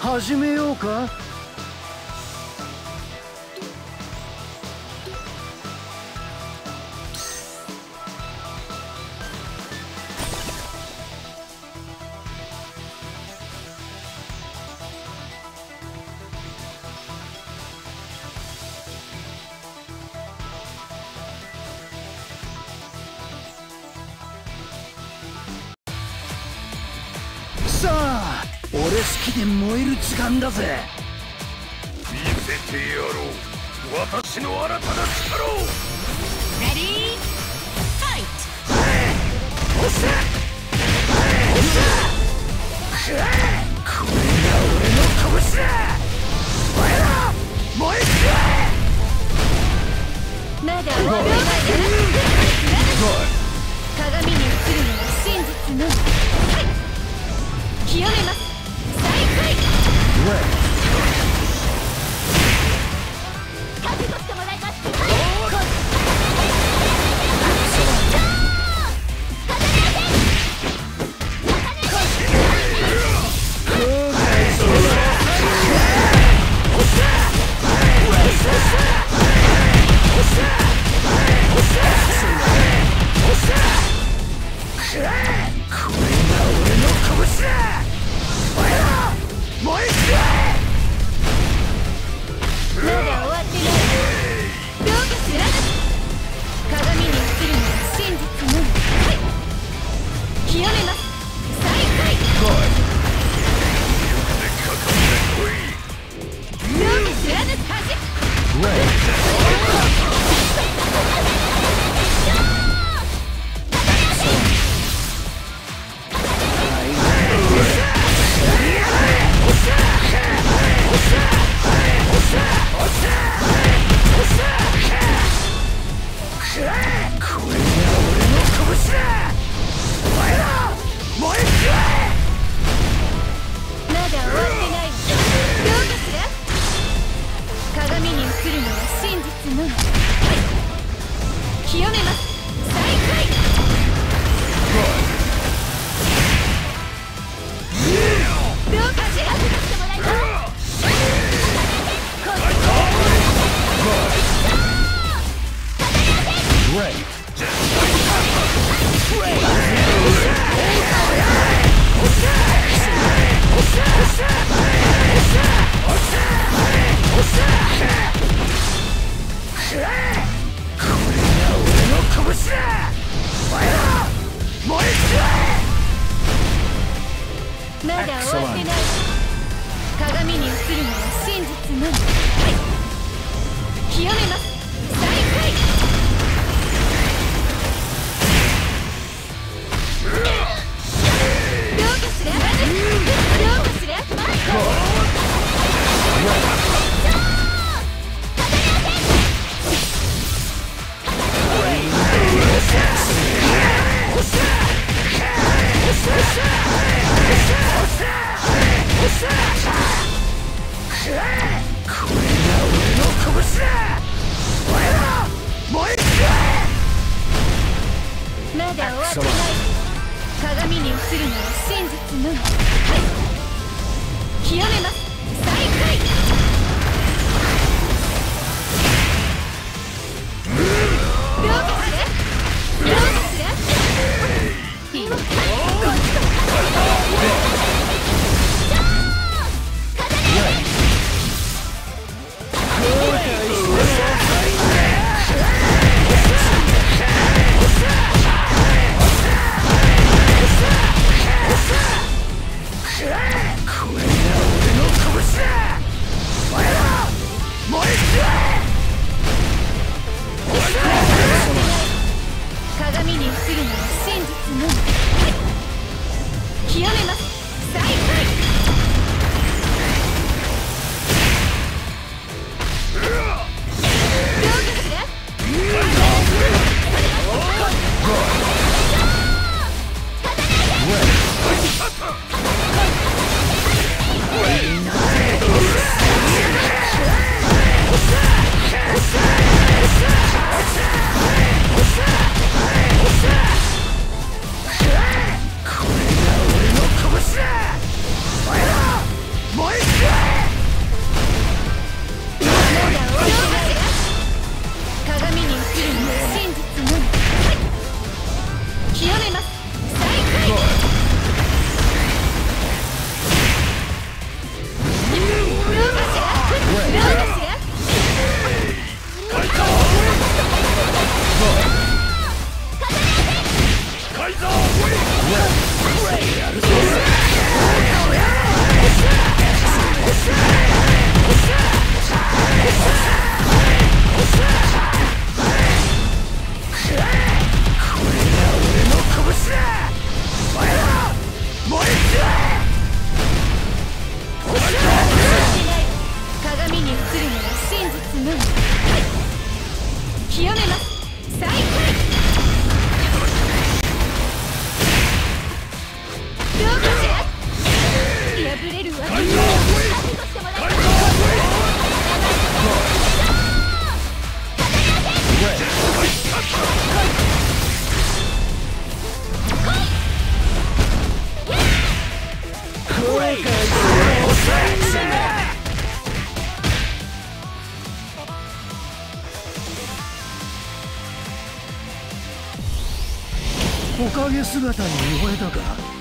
始めようか？さあ俺好きで燃える時間だぜ。見せてやろう。私の新たな力を。レディーファイおっしゃおっしゃくらえこれが俺の拳だお前ら燃えまだ終わらない。鏡に映るのは真実のみ拳だお前ら燃えちまだ終わってないどうかしら鏡に映るのは真実のみはい清めます再開どうかしら？し まだ終わってない。鏡に映るのは真実のみはい清めます再開どうイザーウェイ鏡に映るのは真実のみ清めますおかげ姿に見惚れたか？